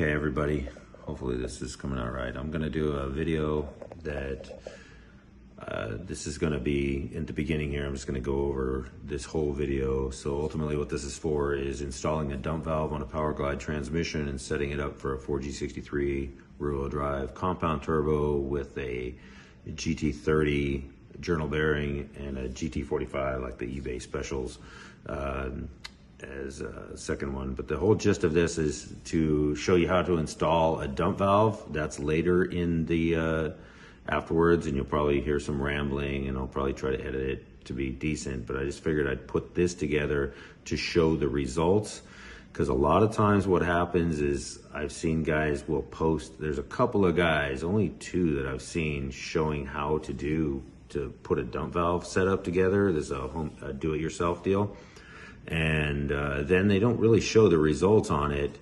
Okay, everybody. Hopefully this is coming out right. I'm gonna do a video that uh, this is gonna be in the beginning here. I'm just gonna go over this whole video. So ultimately what this is for is installing a dump valve on a Powerglide transmission and setting it up for a 4G63 rear-wheel drive compound turbo with a GT30 journal bearing and a GT45 like the eBay specials. Um, as a second one. But the whole gist of this is to show you how to install a dump valve. That's later in the uh, afterwards, and you'll probably hear some rambling, and I'll probably try to edit it to be decent. But I just figured I'd put this together to show the results. Because a lot of times what happens is I've seen guys will post, there's a couple of guys, only two that I've seen showing how to do, to put a dump valve setup together. There's a home, a do-it-yourself deal and uh, then they don't really show the results on it.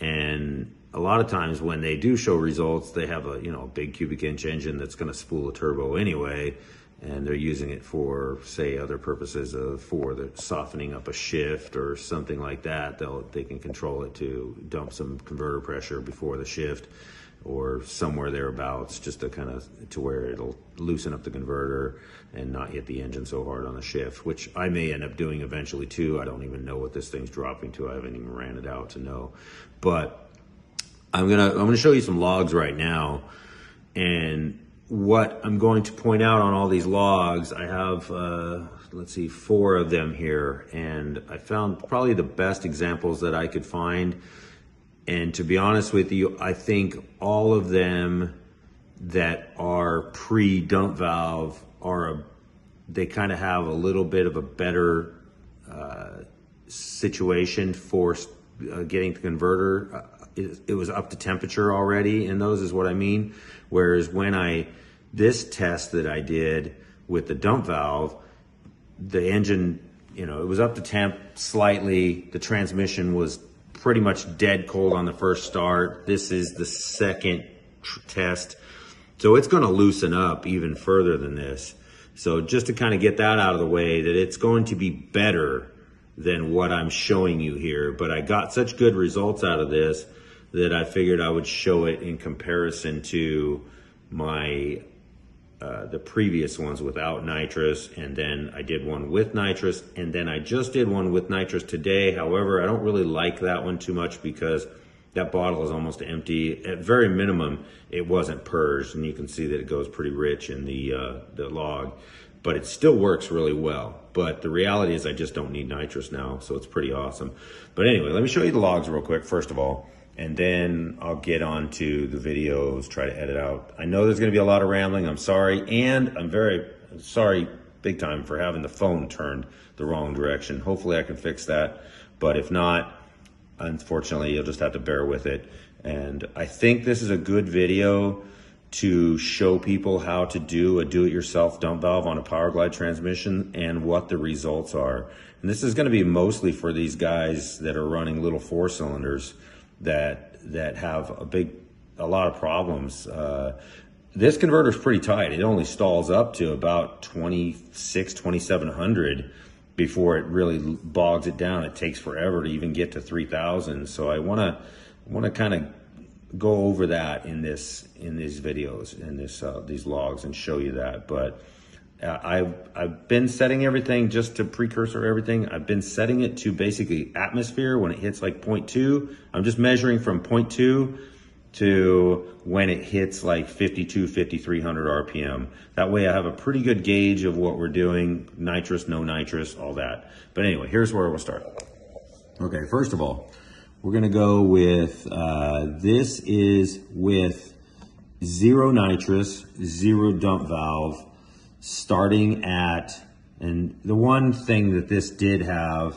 And a lot of times when they do show results, they have a you know a big cubic inch engine that's going to spool a turbo anyway, and they're using it for say other purposes of for the softening up a shift or something like that. They'll they can control it to dump some converter pressure before the shift or somewhere thereabouts just to kind of to where it'll loosen up the converter and not hit the engine so hard on the shift which i may end up doing eventually too. I don't even know what this thing's dropping to. I haven't even ran it out to know. But i'm gonna i'm gonna show you some logs right now. And what i'm going to point out on all these logs i have uh, let's see four of them here. And i found probably the best examples that i could find and to be honest with you, I think all of them that are pre dump valve are a, they kind of have a little bit of a better uh, situation for uh, getting the converter. Uh, it, it, was up to temperature already in those is what I mean. Whereas when I, this test that I did with the dump valve, the engine, you know, it was up to temp slightly. The transmission was pretty much dead cold on the first start. This is the second test. So it's going to loosen up even further than this. So just to kind of get that out of the way, that it's going to be better than what I'm showing you here. But I got such good results out of this that I figured I would show it in comparison to my uh, the previous ones without nitrous, and then I did one with nitrous, and then I just did one with nitrous today. However, I don't really like that one too much because that bottle is almost empty. At very minimum, it wasn't purged, and you can see that it goes pretty rich in the uh, the log, but it still works really well. But the reality is, I just don't need nitrous now, so it's pretty awesome. But anyway, let me show you the logs real quick. First of all and then I'll get on to the videos, try to edit out. I know there's going to be a lot of rambling. I'm sorry. And I'm very sorry big time for having the phone turned the wrong direction. Hopefully I can fix that. But if not, unfortunately, you'll just have to bear with it. And I think this is a good video to show people how to do a do-it-yourself dump valve on a Powerglide transmission and what the results are. And this is going to be mostly for these guys that are running little four cylinders that that have a big a lot of problems. Uh, this converter is pretty tight. It only stalls up to about 26, 2700 before it really bogs it down. It takes forever to even get to 3000. So I want to want to kind of go over that in this in these videos in this uh, these logs and show you that. But uh, I've, I've been setting everything just to precursor everything. I've been setting it to basically atmosphere when it hits like 0.2. I'm just measuring from 0.2 to when it hits like 52, 5300 RPM. That way I have a pretty good gauge of what we're doing, nitrous, no nitrous, all that. But anyway, here's where we'll start. Okay, first of all, we're gonna go with, uh, this is with zero nitrous, zero dump valve, starting at, and the one thing that this did have,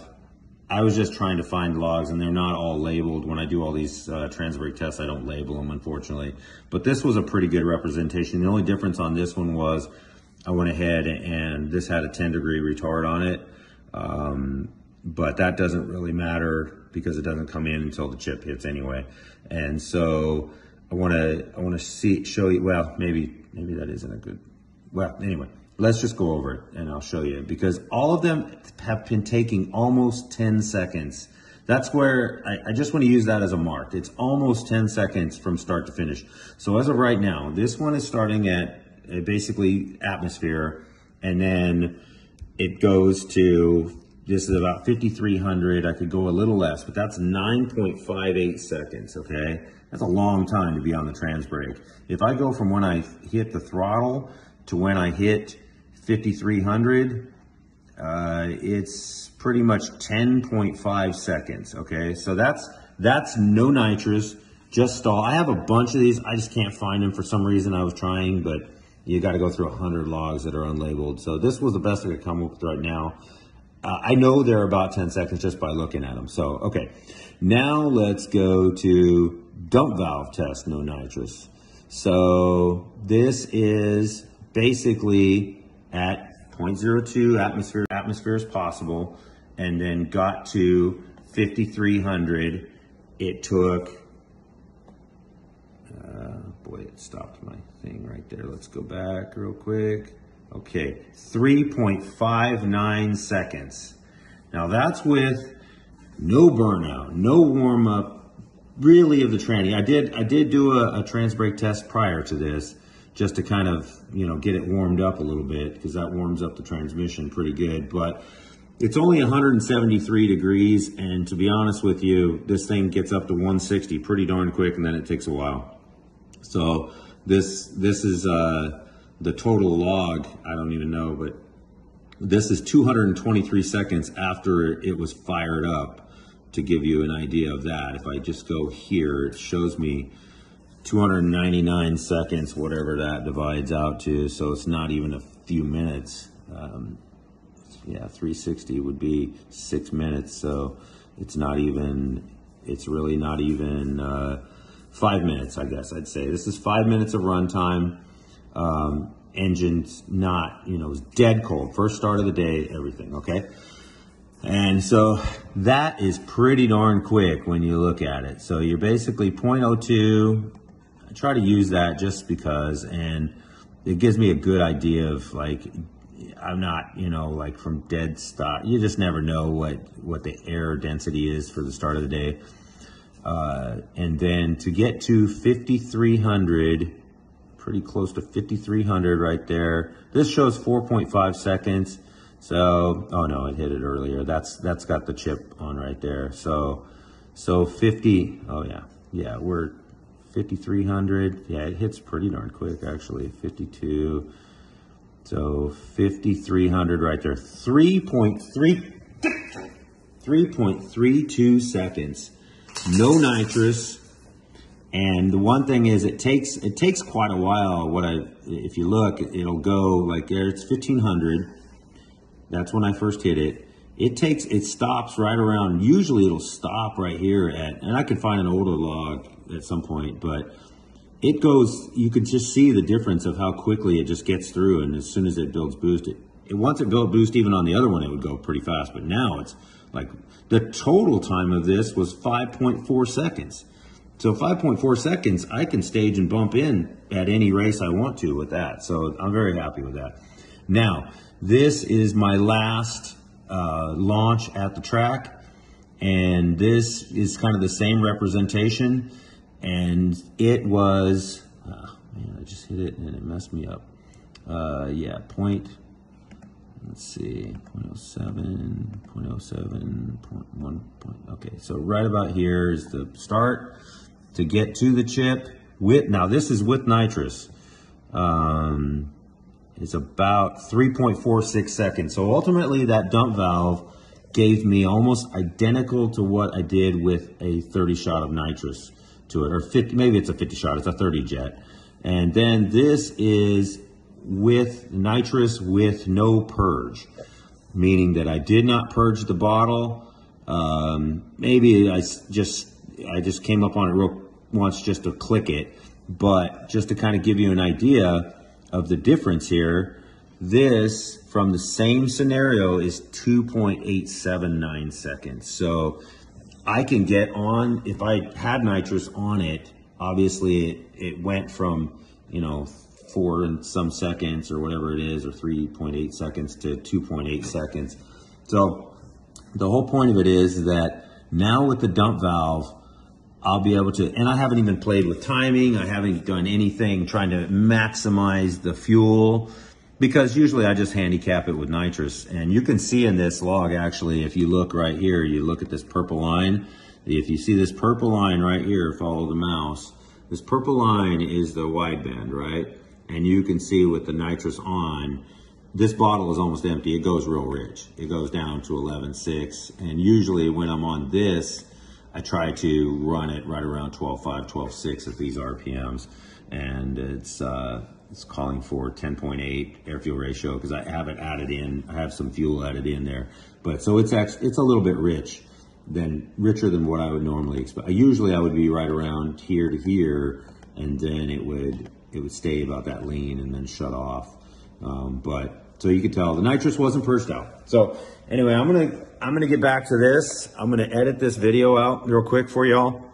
I was just trying to find logs and they're not all labeled. When I do all these uh, tests, I don't label them, unfortunately. But this was a pretty good representation. The only difference on this one was I went ahead and this had a 10 degree retard on it. Um, but that doesn't really matter because it doesn't come in until the chip hits anyway. And so I want to I want to see show you well maybe maybe that isn't a good well, anyway, let's just go over it and I'll show you because all of them have been taking almost 10 seconds That's where I, I just want to use that as a mark. It's almost 10 seconds from start to finish. So as of right now, this one is starting at uh, basically atmosphere and then it goes to this is about 5300 i could go a little less but that's 9.58 seconds okay that's a long time to be on the trans brake if i go from when i hit the throttle to when i hit 5300 uh, it's pretty much 10.5 seconds okay so that's that's no nitrous just stall i have a bunch of these i just can't find them for some reason i was trying but you got to go through 100 logs that are unlabeled. So this was the best I could come up with right now. Uh, I know they're about 10 seconds just by looking at them. So, okay. Now let's go to dump valve test, no nitrous. So this is basically at 0.02 atmosphere, atmosphere is possible, and then got to 5,300. It took uh, boy, it stopped my thing right there. Let's go back real quick. Okay, 3.59 seconds. Now that's with no burnout, no warm up, really of the tranny. I did I did do a, a trans brake test prior to this, just to kind of you know get it warmed up a little bit because that warms up the transmission pretty good. But it's only 173 degrees, and to be honest with you, this thing gets up to 160 pretty darn quick, and then it takes a while. So this this is uh, the total log. I don't even know, but this is 223 seconds after it was fired up to give you an idea of that. If I just go here, it shows me 299 seconds, whatever that divides out to. So it's not even a few minutes. Um, yeah, 360 would be six minutes. So it's not even, it's really not even, uh, five minutes, I guess I'd say. This is five minutes of runtime. Um, engine's not, you know, it was dead cold. First start of the day, everything, okay? And so that is pretty darn quick when you look at it. So you're basically 0.02. I try to use that just because, and it gives me a good idea of like, I'm not, you know, like from dead stop. You just never know what, what the air density is for the start of the day. Uh, and then to get to 5,300, pretty close to 5,300 right there. This shows 4.5 seconds. So, oh no, it hit it earlier. That's, that's got the chip on right there. So, so 50, oh yeah, yeah, we're 5,300. Yeah, it hits pretty darn quick actually. 52. So 5,300 right there. 3.3, 3.32 seconds no nitrous. And the one thing is, it takes it takes quite a while. What I, if you look, it'll go like there. It's fifteen hundred. That's when I first hit it. It takes it stops right around. Usually, it'll stop right here at, and I could find an older log at some point, but it goes. You could just see the difference of how quickly it just gets through, and as soon as it builds boost, it, it once it built boost, even on the other one, it would go pretty fast. But now it's like the total time of this was 5.4 seconds. So 5.4 seconds, I can stage and bump in at any race I want to with that. So I'm very happy with that. Now, this is my last uh, launch at the track, and this is kind of the same representation. And it was, oh, man, I just hit it and it messed me up. Uh, yeah, point let's see 0.07 0.07 0.1 point, okay so right about here is the start to get to the chip with now this is with nitrous um, it's about 3.46 seconds. So ultimately that dump valve gave me almost identical to what I did with a 30 shot of nitrous to it or 50 maybe it's a 50 shot it's a 30 jet. And then this is with nitrous with no purge, meaning that I did not purge the bottle. Um, maybe I just I just came up on it real once just to click it, but just to kind of give you an idea of the difference here, this from the same scenario is 2.879 seconds. So I can get on, if I had nitrous on it, obviously it, it went from, you know, four and some seconds or whatever it is, or 3.8 seconds to 2.8 seconds. So the whole point of it is that Now with the dump valve, I'll be able to, and I haven't even played with timing. I haven't done anything trying to maximize the fuel because usually I just handicap it with nitrous. And you can see in this log, actually, if you look right here, you look at this purple line. If you see this purple line right here, follow the mouse. This purple line is the wideband, right? And you can see with the nitrous on, this bottle is almost empty. It goes real rich. It goes down to 11.6. And usually when I'm on this, I try to run it right around 12.5, 12.6 at these RPMs. And it's, uh, it's calling for 10.8 air fuel ratio because I have it added in. I have some fuel added in there. But so it's actually, it's a little bit rich than richer than what I would normally expect. Usually I would be right around here to here and then it would, it would stay about that lean and then shut off. Um, but so you could tell the nitrous wasn't pursed out. So anyway, I'm gonna I'm gonna get back to this. I'm gonna edit this video out real quick for y'all.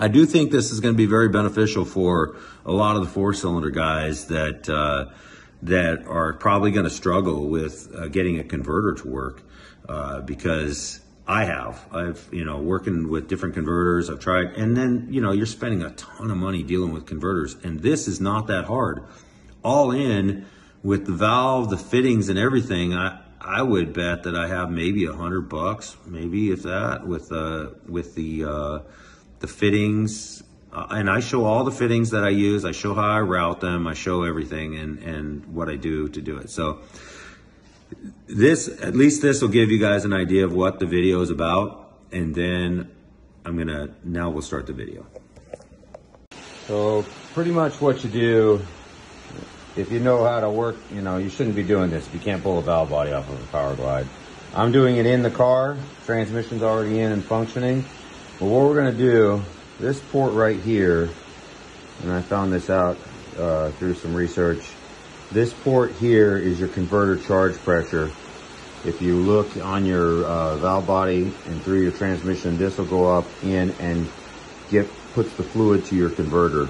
I do think this is to be very beneficial for a lot of the four cylinder guys that uh, that are probably going to struggle with uh, getting a converter to work uh, because I have. I've, you know, working with different converters, I've tried, and then, you know, you're spending a ton of money dealing with converters, and this is not that hard. All in, with the valve, the fittings, and everything, I I would bet that I have maybe a hundred bucks, maybe if that, with uh with the uh, the fittings, uh, and I show all the fittings that I use. I show how I route them. I show everything and and what I do to do it. So this, at least this will give you guys an idea of what the video is about, and then I'm gonna now we'll start the video. So pretty much what you do if you know how to work, you know, you shouldn't be doing this. If you can't pull a valve body off of a power glide. I'm doing it in the car. Transmission's already in and functioning. But what we're gonna do, this port right here, and I found this out uh, through some research. This port here is your converter charge pressure. If you look on your uh, valve body and through your transmission, this will go up in and get puts the fluid to your converter.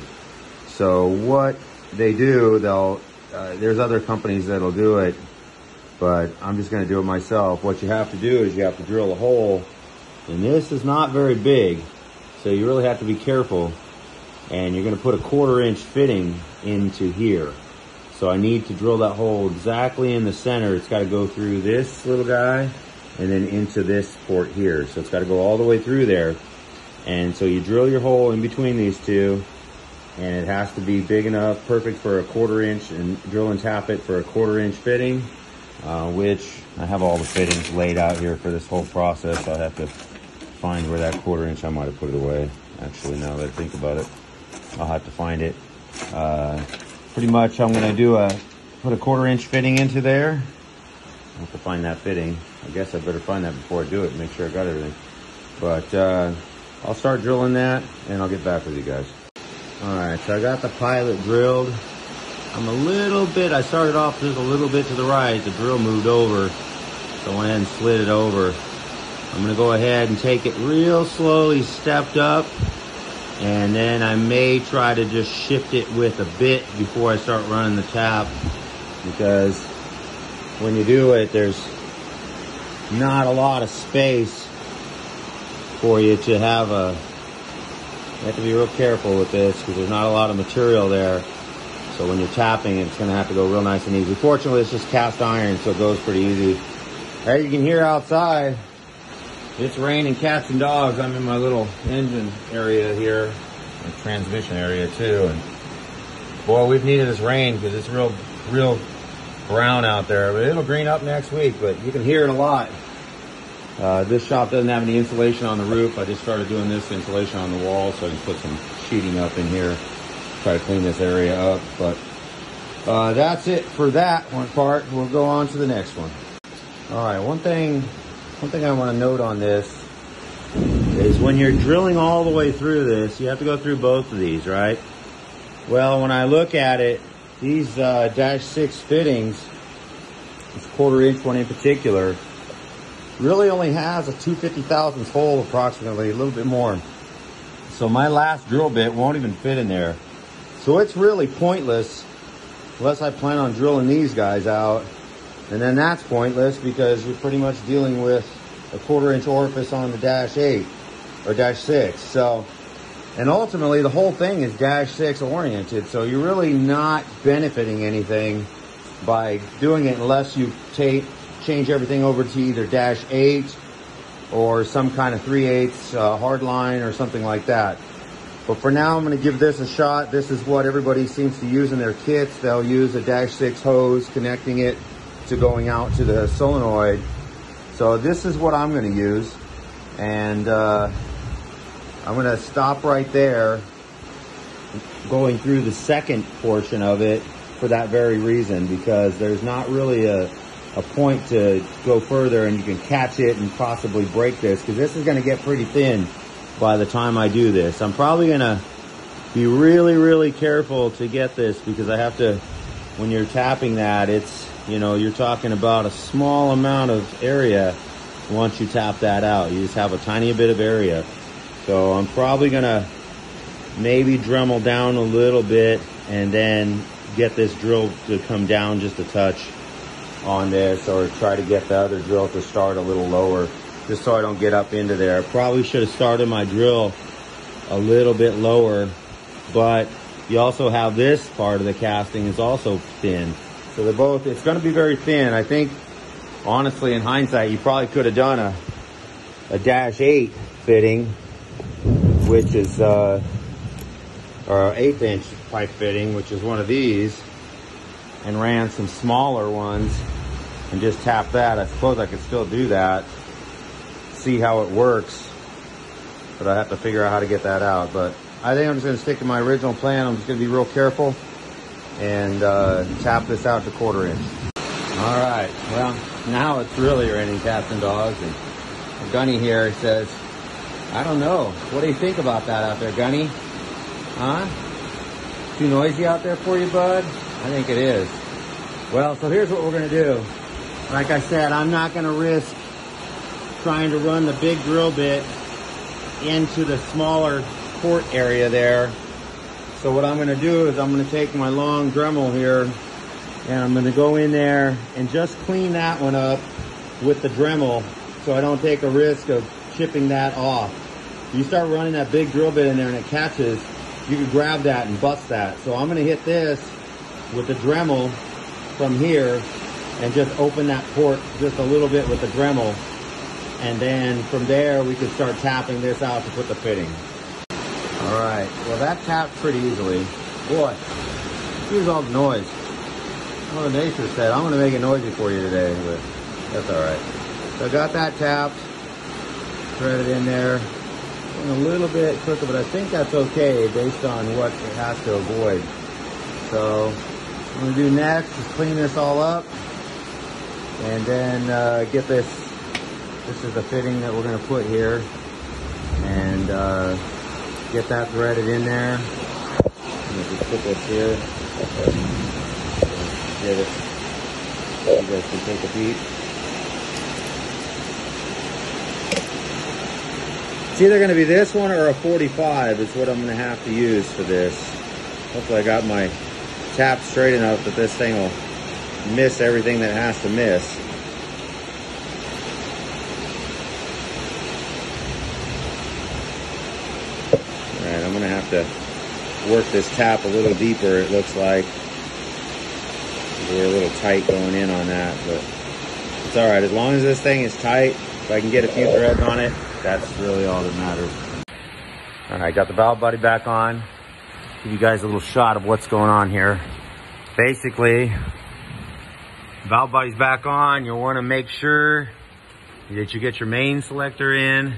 So what they do, they'll, uh, there's other companies that'll do it, but I'm just gonna do it myself. What you have to do is you have to drill a hole, and this is not very big, so you really have to be careful. And you're gonna put a quarter inch fitting into here. So I need to drill that hole exactly in the center. It's gotta go through this little guy and then into this port here. So it's gotta go all the way through there. And so you drill your hole in between these two and it has to be big enough, perfect for a quarter inch and drill and tap it for a quarter inch fitting, uh, which I have all the fittings laid out here for this whole process. I'll have to find where that quarter inch, I might have put it away. Actually, now that I think about it, I'll have to find it. Uh, pretty much I'm gonna do a, put a quarter inch fitting into there. i have to find that fitting. I guess I better find that before I do it, make sure I got everything. But uh, I'll start drilling that and I'll get back with you guys. All right, so I got the pilot drilled. I'm a little bit, I started off just a little bit to the right. The drill moved over, so I went ahead and slid it over. I'm gonna go ahead and take it real slowly, stepped up, and then I may try to just shift it with a bit before I start running the tap, because when you do it, there's not a lot of space for you to have a you have to be real careful with this because there's not a lot of material there. So when you're tapping, it's going to have to go real nice and easy. Fortunately, it's just cast iron, so it goes pretty easy. As you can hear outside, it's raining cats and dogs. I'm in my little engine area here, the transmission area too. And boy, we've needed this rain because it's real, real brown out there. But it'll green up next week, but you can hear it a lot. Uh, this shop doesn't have any insulation on the roof. I just started doing this insulation on the wall so I can put some sheeting up in here. Try to clean this area up. But uh, that's it for that one part. We'll go on to the next one. All right, one thing, one thing I want to note on this is when you're drilling all the way through this, you have to go through both of these, right? Well, when I look at it, these uh, dash six fittings, this quarter inch one in particular, really only has a 250 thousandths hole approximately, a little bit more. So my last drill bit won't even fit in there. So it's really pointless unless I plan on drilling these guys out. And then that's pointless because you're pretty much dealing with a quarter inch orifice on the dash eight or dash six. So, and ultimately the whole thing is dash six oriented. So you're really not benefiting anything by doing it unless you take, change everything over to either dash eight or some kind of 3 eighths uh, hard line or something like that. But for now, I'm going to give this a shot. This is what everybody seems to use in their kits. They'll use a dash six hose connecting it to going out to the solenoid. So this is what I'm going to use. And uh, I'm going to stop right there going through the second portion of it for that very reason because there's not really a, a point to go further and you can catch it and possibly break this because this is going to get pretty thin by the time I do this. I'm probably going to be really, really careful to get this because I have to, when you're tapping that, it's, you know, you're talking about a small amount of area once you tap that out. You just have a tiny bit of area. So I'm probably going to maybe Dremel down a little bit and then get this drill to come down just a touch on this or try to get the other drill to start a little lower just so I don't get up into there. Probably should have started my drill a little bit lower, but you also have this part of the casting is also thin. So they're both, it's going to be very thin. I think, honestly, in hindsight, you probably could have done a, a dash eight fitting, which is, uh, or eighth inch pipe fitting, which is one of these, and ran some smaller ones and just tap that. I suppose I could still do that see how it works. But I have to figure out how to get that out. But I think I'm just going to stick to my original plan. I'm just going to be real careful and uh, tap this out to quarter inch. All right. Well, now it's really raining cats and dogs. And Gunny here says, I don't know. What do you think about that out there, Gunny? Huh? Too noisy out there for you, bud? I think it is. Well, so here's what we're going to do. Like I said, I'm not going to risk trying to run the big drill bit into the smaller port area there. So what I'm gonna do is I'm gonna take my long Dremel here and I'm gonna go in there and just clean that one up with the Dremel so I don't take a risk of chipping that off. You start running that big drill bit in there and it catches, you can grab that and bust that. So I'm gonna hit this with the Dremel from here and just open that port just a little bit with the Dremel and then from there, we could start tapping this out to put the fitting. All right, well that tapped pretty easily. Boy, here's all the noise. Mother Nature said, I'm gonna make it noisy for you today, but that's all right. So I got that tapped, thread it in there. a little bit quicker, but I think that's okay based on what it has to avoid. So what gonna do next is clean this all up and then uh, get this this is the fitting that we're going to put here and uh, get that threaded in there. just put this here. Get it. You guys can take a peek. It's either going to be this one or a 45 is what I'm going to have to use for this. Hopefully I got my tap straight enough that this thing will miss everything that has to miss. Now I'm going to have to work this tap a little deeper, it looks like. We're a little tight going in on that, but it's all right. As long as this thing is tight, if I can get a few threads on it, that's really all that matters. All right, got the valve body back on. Give you guys a little shot of what's going on here. Basically, valve body's back on. You'll want to make sure that you get your main selector in.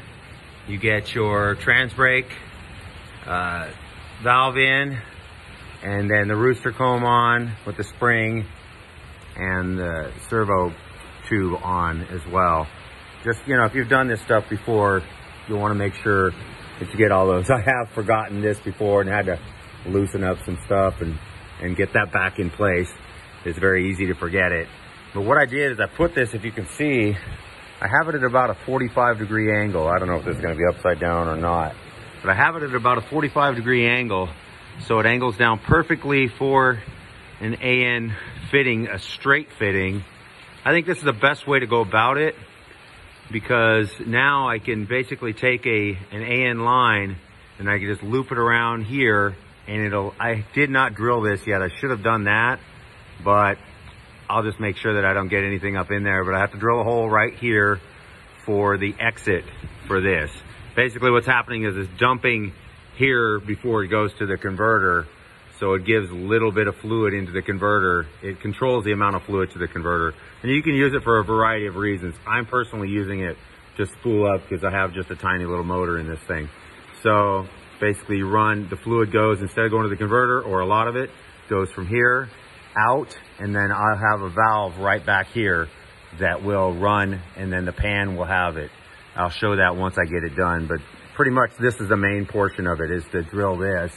You get your trans brake uh, valve in and then the rooster comb on with the spring and the servo tube on as well. Just, you know, if you've done this stuff before, you'll want to make sure that you get all those. I have forgotten this before and had to loosen up some stuff and, and get that back in place. It's very easy to forget it. But what I did is I put this, if you can see, I have it at about a 45 degree angle. I don't know if this is going to be upside down or not but I have it at about a 45 degree angle. So it angles down perfectly for an AN fitting, a straight fitting. I think this is the best way to go about it. because now I can basically take a an AN line and I can just loop it around here and it'll, I did not drill this yet. I should have done that, but I'll just make sure that I don't get anything up in there, but I have to drill a hole right here for the exit for this. Basically what's happening is it's dumping here before it goes to the converter. So it gives a little bit of fluid into the converter. It controls the amount of fluid to the converter. And you can use it for a variety of reasons. I'm personally using it to spool up because I have just a tiny little motor in this thing. So basically you run, the fluid goes, instead of going to the converter or a lot of it, goes from here out and then I'll have a valve right back here that will run and then the pan will have it. I'll show that once I get it done, but pretty much this is the main portion of it is to drill this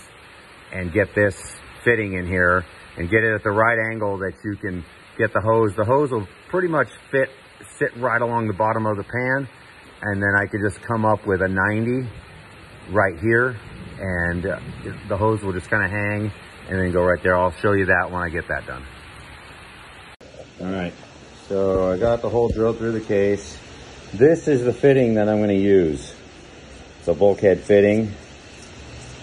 and get this fitting in here and get it at the right angle that you can get the hose. The hose will pretty much fit, sit right along the bottom of the pan. And then I could just come up with a 90 right here and uh, the hose will just kind of hang and then go right there. I'll show you that when I get that done. All right, so I got the hole drilled through the case. This is the fitting that I'm going to use. It's a bulkhead fitting.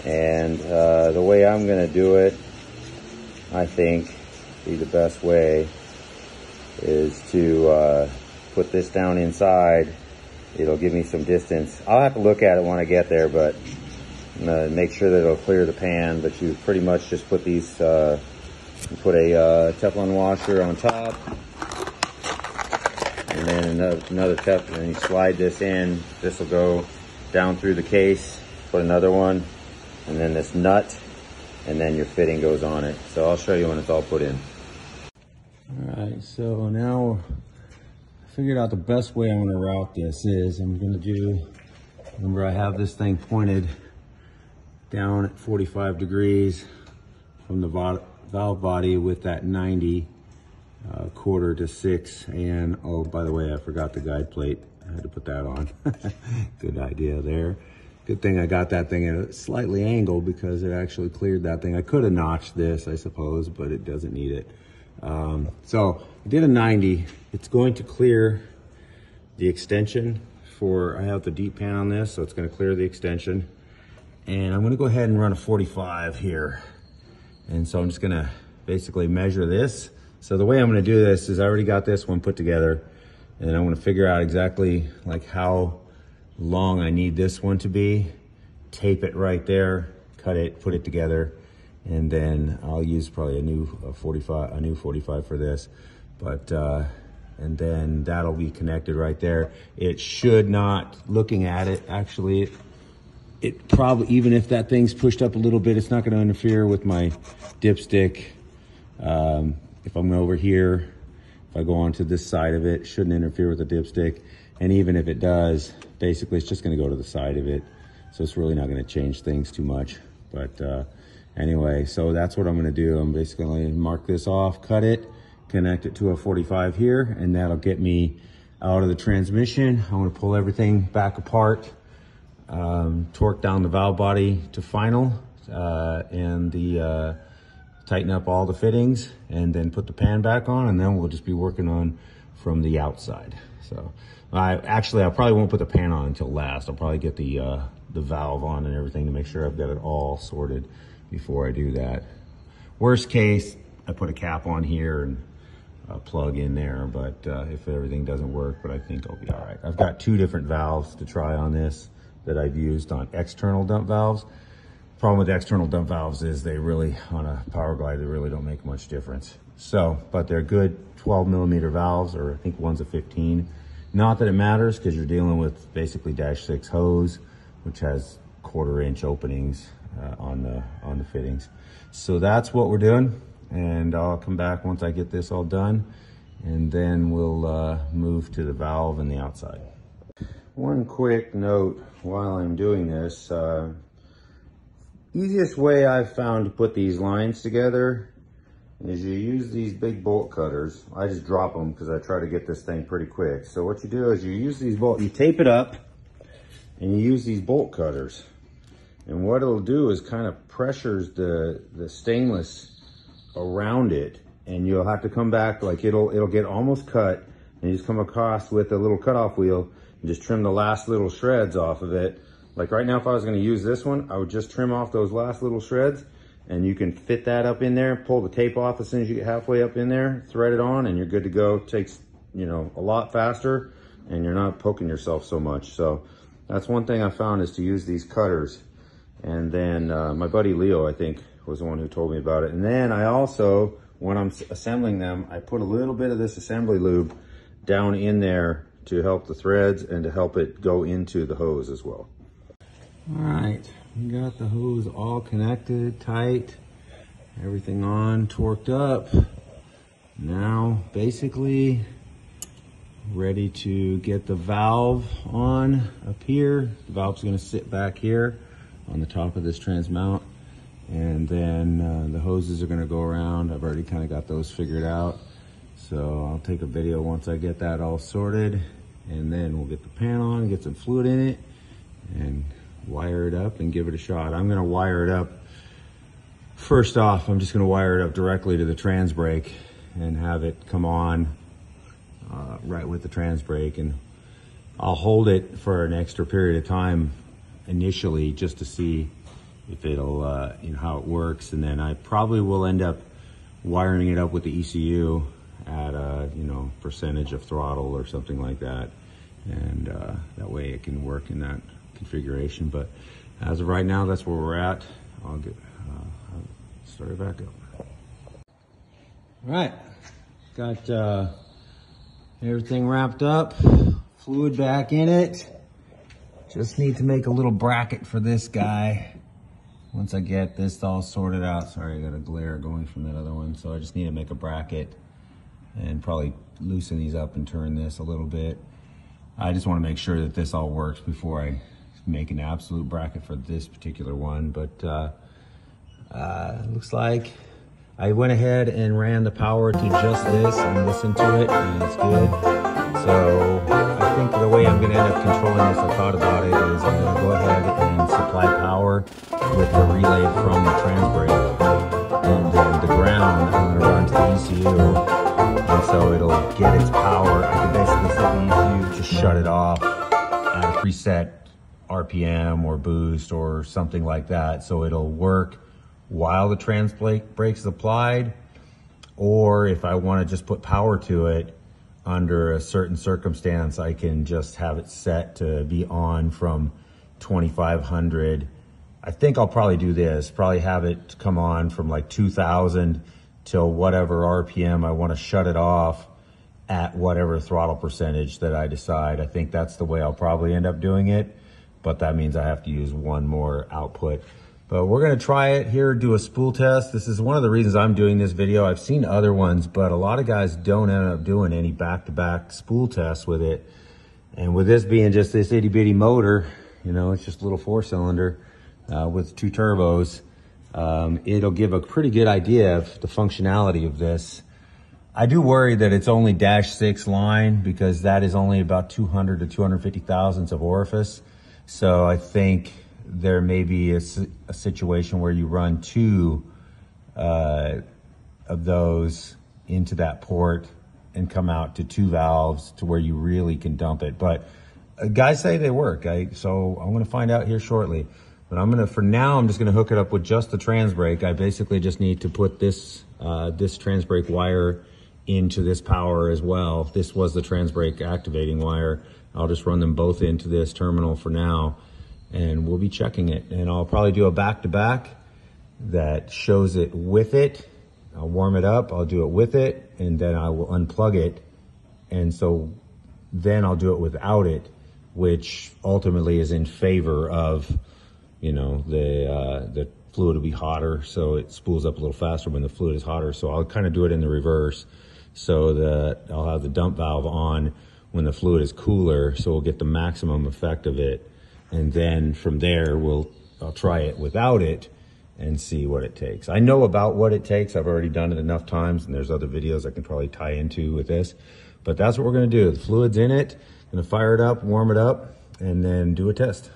And uh, the way I'm going to do it, I think, be the best way is to uh, put this down inside. It'll give me some distance. I'll have to look at it when I get there, but make sure that it'll clear the pan. But you pretty much just put these, uh, put a uh, Teflon washer on top, and then another, another Teflon, and you slide this in. This will go down through the case. Put another one, and then this nut, and then your fitting goes on it. So I'll show you when it's all put in. All right, so now I figured out the best way I'm gonna route this is I'm gonna do, remember I have this thing pointed down at 45 degrees from the valve body with that 90 uh, quarter to six. And oh, by the way, I forgot the guide plate. I had to put that on. Good idea there. Good thing I got that thing at a slightly angle because it actually cleared that thing. I could have notched this, I suppose, but it doesn't need it. Um, so I did a 90. It's going to clear the extension for, I have the deep pan on this, so it's gonna clear the extension. And I'm gonna go ahead and run a 45 here. And so I'm just gonna basically measure this. So the way I'm gonna do this is I already got this one put together and I'm gonna figure out exactly like how long I need this one to be, tape it right there, cut it, put it together, and then I'll use probably a new a 45, a new 45 for this. But, uh, and then that'll be connected right there. It should not, looking at it, actually, it probably, even if that thing's pushed up a little bit, it's not going to interfere with my dipstick. Um, if I'm over here, if I go onto this side of it, shouldn't interfere with the dipstick. And even if it does, basically it's just going to go to the side of it. So it's really not going to change things too much. But uh, anyway, so that's what I'm going to do. I'm basically going to mark this off, cut it, connect it to a 45 here, and that'll get me out of the transmission. I'm going to pull everything back apart um, torque down the valve body to final uh, and the uh, tighten up all the fittings and then put the pan back on and then we'll just be working on from the outside. So I actually, I probably won't put the pan on until last. I'll probably get the, uh, the valve on and everything to make sure I've got it all sorted before I do that. Worst case, I put a cap on here and a plug in there, but uh, if everything doesn't work, but I think I'll be all right. I've got two different valves to try on this that I've used on external dump valves. Problem with external dump valves is they really, on a power glide, they really don't make much difference. So, but they're good 12 millimeter valves, or I think one's a 15. Not that it matters because you're dealing with basically dash six hose, which has quarter inch openings uh, on the on the fittings. So that's what we're doing. And I'll come back once I get this all done and then we'll uh, move to the valve and the outside. One quick note while I'm doing this. Uh, easiest way I've found to put these lines together is you use these big bolt cutters. I just drop them because I try to get this thing pretty quick. So what you do is you use these bolt, you tape it up and you use these bolt cutters. And what it'll do is kind of pressures the, the stainless around it and you'll have to come back like it'll, it'll get almost cut and you just come across with a little cutoff wheel and just trim the last little shreds off of it. Like right now, if I was gonna use this one, I would just trim off those last little shreds and you can fit that up in there, pull the tape off as soon as you get halfway up in there, thread it on and you're good to go. It takes, you know, a lot faster and you're not poking yourself so much. So that's one thing I found is to use these cutters. And then uh, my buddy Leo, I think, was the one who told me about it. And then I also, when I'm assembling them, I put a little bit of this assembly lube down in there to help the threads and to help it go into the hose as well. All right, we got the hose all connected, tight, everything on, torqued up. Now, basically, ready to get the valve on up here. The valve's gonna sit back here on the top of this transmount. And then uh, the hoses are gonna go around. I've already kind of got those figured out. So I'll take a video once I get that all sorted. And then we'll get the pan on, get some fluid in it, and wire it up and give it a shot. I'm gonna wire it up. First off, I'm just gonna wire it up directly to the trans brake and have it come on uh, right with the trans brake and I'll hold it for an extra period of time initially just to see if it'll, uh, you know, how it works. And then I probably will end up wiring it up with the ECU at a, you know, percentage of throttle or something like that. And uh, that way it can work in that configuration. But as of right now, that's where we're at. I'll get uh, started back up. All right, got uh, everything wrapped up, fluid back in it. Just need to make a little bracket for this guy. Once I get this all sorted out, sorry, I got a glare going from that other one. So I just need to make a bracket and probably loosen these up and turn this a little bit. I just want to make sure that this all works before I make an absolute bracket for this particular one. But uh, uh, looks like I went ahead and ran the power to just this and listened to it and it's good. So I think the way I'm gonna end up controlling this, I thought about it, is I'm gonna go ahead and supply power with the relay from the trans brake. And then the ground, I'm gonna run to the ECU. And so it'll get its power. I can basically the ECU, just shut it off at a preset RPM or boost or something like that. So it'll work while the trans brake is applied, or if I want to just put power to it under a certain circumstance, I can just have it set to be on from 2500. I think I'll probably do this, probably have it come on from like 2000 till whatever RPM I want to shut it off at whatever throttle percentage that I decide. I think that's the way I'll probably end up doing it, but that means I have to use one more output. But we're going to try it here, do a spool test. This is one of the reasons I'm doing this video. I've seen other ones, but a lot of guys don't end up doing any back-to-back -back spool tests with it. And with this being just this itty bitty motor, you know, it's just a little four cylinder uh, with two turbos. Um, it'll give a pretty good idea of the functionality of this. I do worry that it's only dash six line because that is only about 200 to 250 thousandths of orifice. So I think there may be a, a situation where you run two uh, of those into that port and come out to two valves to where you really can dump it. But uh, guys say they work. I, so I'm going to find out here shortly. But I'm to, for now, I'm just to hook it up with just the trans brake. I basically just need to put this, uh, this trans brake wire into this power as well. This was the trans brake activating wire. I'll just run them both into this terminal for now and we'll be checking it. And I'll probably do a back-to-back that shows it with it. I'll warm it up, I'll do it with it, and then I will unplug it. And so then I'll do it without it, which ultimately is in favor of, you know, the, uh, the fluid will be hotter, so it spools up a little faster when the fluid is hotter. So I'll kind of do it in the reverse so that I'll have the dump valve on when the fluid is cooler, so we'll get the maximum effect of it and then from there we'll I'll try it without it and see what it takes. I know about what it takes. I've already done it enough times and there's other videos I can probably tie into with this. But that's what we're gonna do. The fluid's in it, gonna fire it up, warm it up, and then do a test.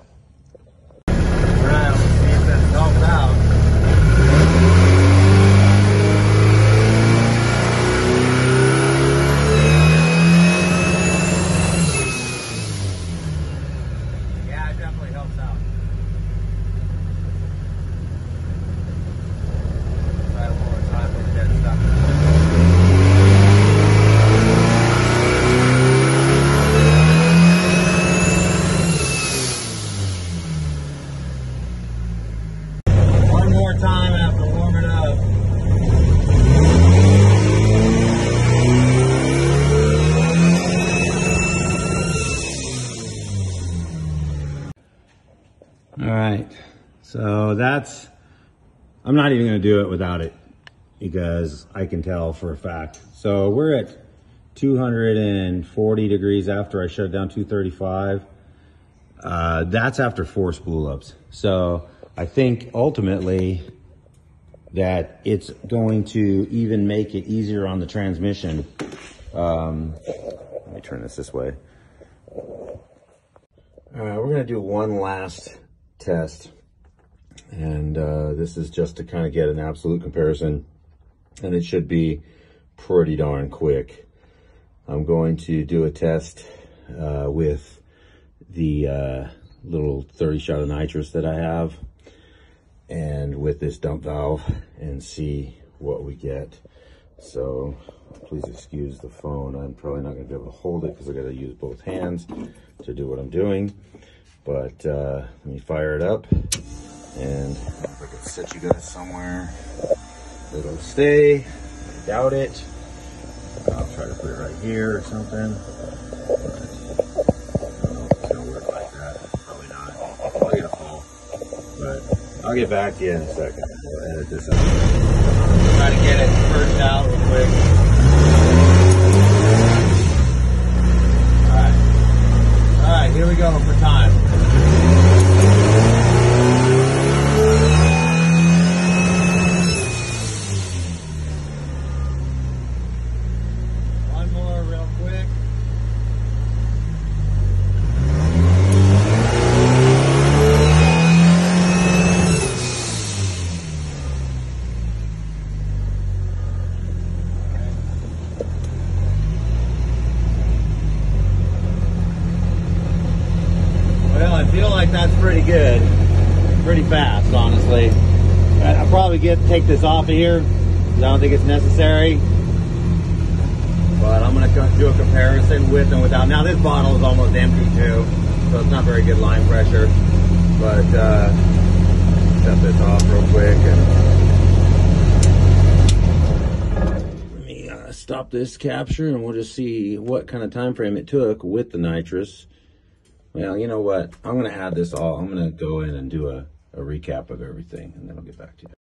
That's, I'm not even to do it without it because I can tell for a fact. So we're at 240 degrees after I shut down 235. Uh, that's after four spool ups. So I think ultimately that it's going to even make it easier on the transmission. Um, let me turn this this way. All right, we're gonna do one last test. And uh, this is just to kind of get an absolute comparison. And it should be pretty darn quick. I'm going to do a test uh, with the uh, little 30 shot of nitrous that I have and with this dump valve and see what we get. So please excuse the phone. I'm probably not gonna be able to hold it because I gotta use both hands to do what I'm doing. But uh, let me fire it up and if I can set you guys somewhere, it'll stay. I doubt it. I'll try to put it right here or something. I'll get back to you in a second. We'll edit this out. Try to get it first out real quick. Alright. Alright, here we go for time. One more real quick. Well, That's pretty good. Pretty fast, honestly. I'll probably get take this off of here. 'cause I don't think it's necessary. But I'm gonna co- do a comparison with and without. Now this bottle is almost empty too, so it's not very good line pressure. But uh, shut this off real quick and let me uh, stop this capture and we'll just see what kind of time frame it took with the nitrous. Well, you know what? I'm gonna add this all. I'm gonna go in and do a, a recap of everything, and then I'll get back to you.